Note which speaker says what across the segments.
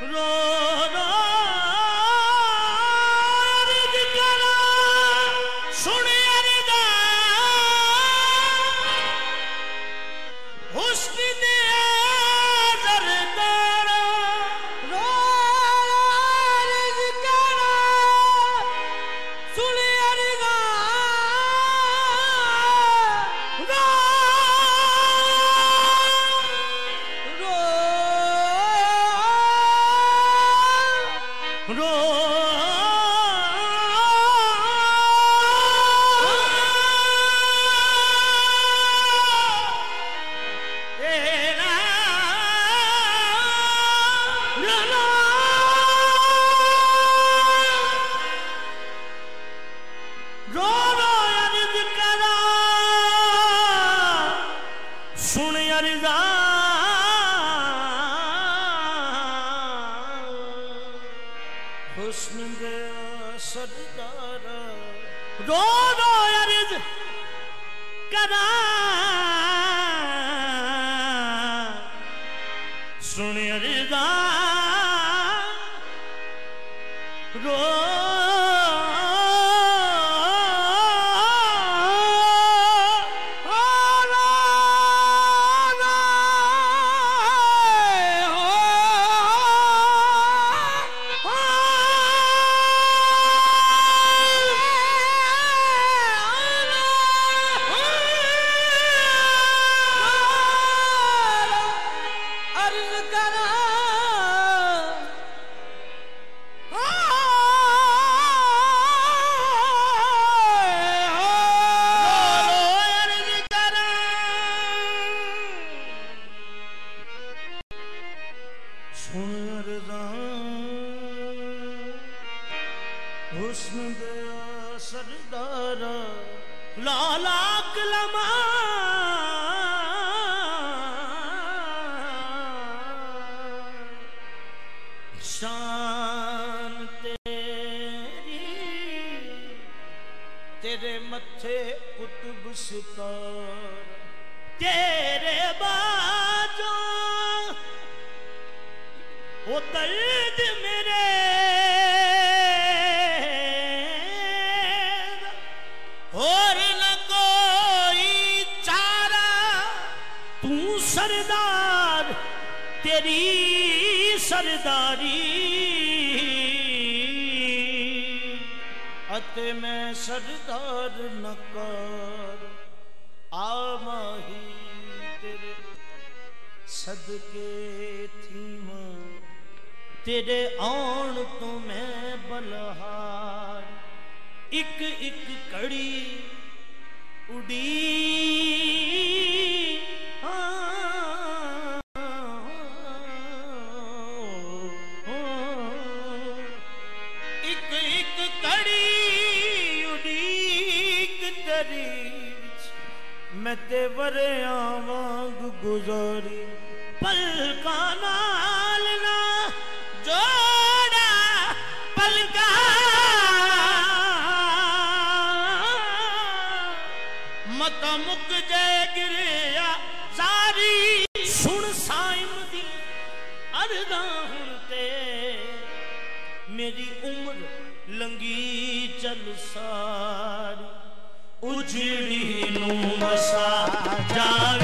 Speaker 1: रो 我说。না तेरे मथे कुतुब सितार। तेरे बाजों वो दर्द मेरे। तू सरदार तेरी सरदारी। अते मैं सरदार नकार आ माही तेरे सदके थी तेरे आन तो मैं बलहार एक एक कड़ी उड़ी। ਤੇਰੀ ਵਿੱਚ ਮੈਂ ਤੇ ਵਰਿਆਂ ਵਾਂਗ ਗੁਜ਼ਾਰੀ ਪਲਕਾਂ ਨਾਲ ਨਾ ਜੋੜਾ ਪਲਕਾਂ ਮਤਾ ਮੁੱਕ ਜੇ ਗਿਰਿਆ ਸਾਰੀ ਸੁਣ ਸਾਇਮ ਦੀ ਅਰਦਾਂ ਹੁਣ ਤੇ ਮੇਰੀ ਉਮਰ ਲੰਗੀ ਚਲ ਸਾਰੀ ਉਜੜੀ ਨੂੰ ਮਸਾ ਜਾ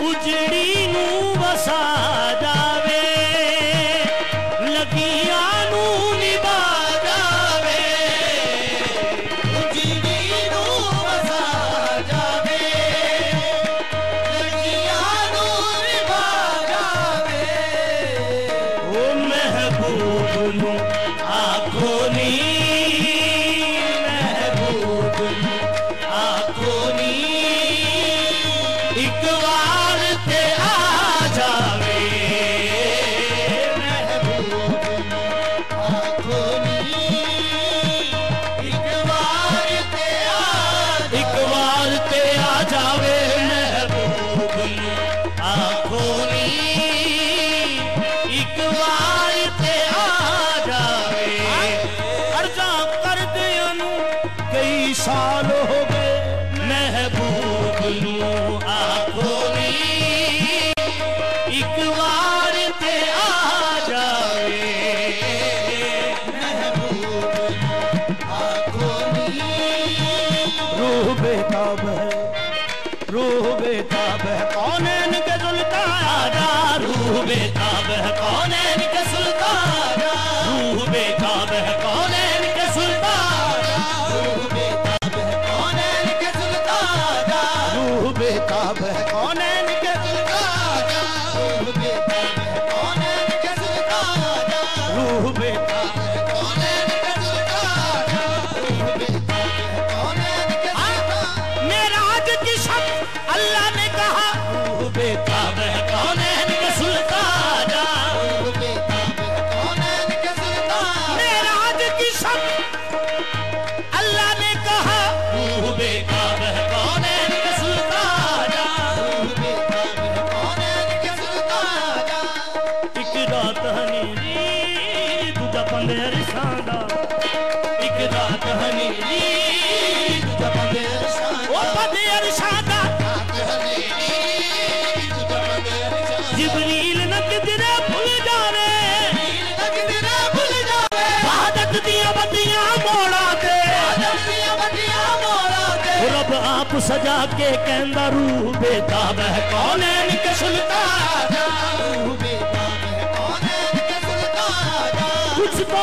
Speaker 1: ਉਜੜੀ ਨੂੰ ਵਸਾ गई साल हो
Speaker 2: गई। आँख
Speaker 1: सजा के कहना रू बेटा वह कौन है? कुछ तो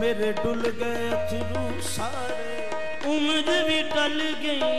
Speaker 1: ਮੇਰੇ ਡੁੱਲ ਗਏ ਅਥਰੂ ਸਾਰੇ ਉਮਰ ਵੀ ਟਲ ਗਈ।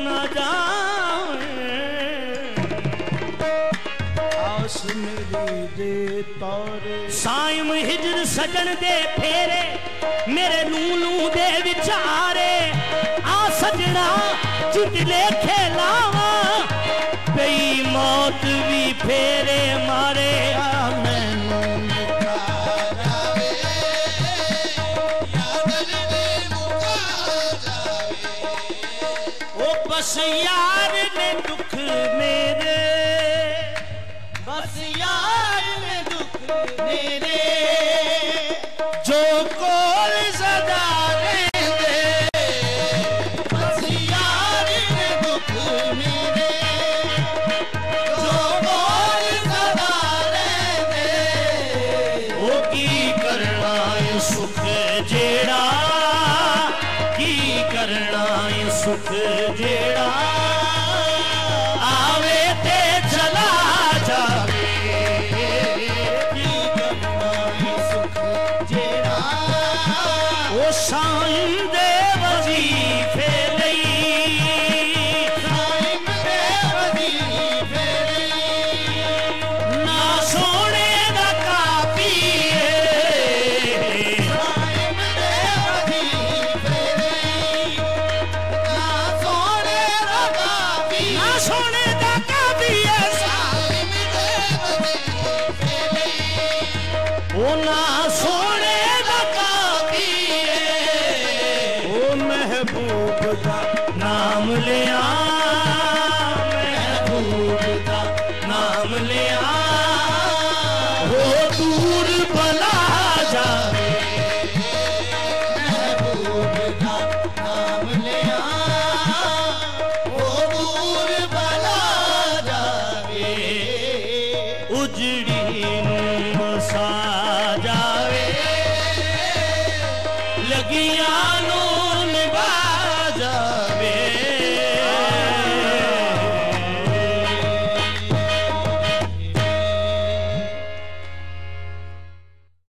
Speaker 1: ਨਾ ਜਾਵੇ।
Speaker 2: ਆਸ ਮੇਰੀ ਦੇ ਤੋਰੇ।
Speaker 1: ਸਾਇਮ ਹਿਜਰ ਸਜਣ ਦੇ ਫੇਰੇ ਮੇਰੇ ਲੂ ਲੂ ਦੇ ਵਿਚਾਰੇ। ਆ ਸਜਣਾ ਚਿਤਲੇ ਖੇਲਾਵਾ ਪਈ ਮੌਤ ਵੀ ਫੇਰੇ ਮਾਰੇ।
Speaker 2: ਆ
Speaker 1: उस यार ने दुख मेरे Oh,